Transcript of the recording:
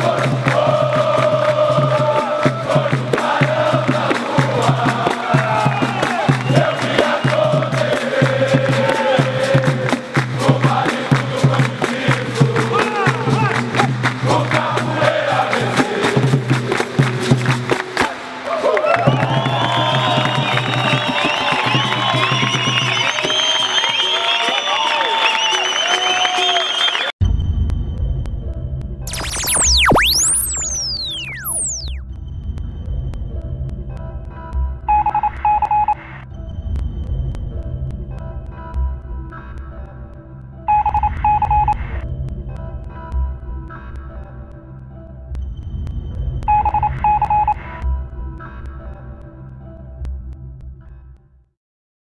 Let's.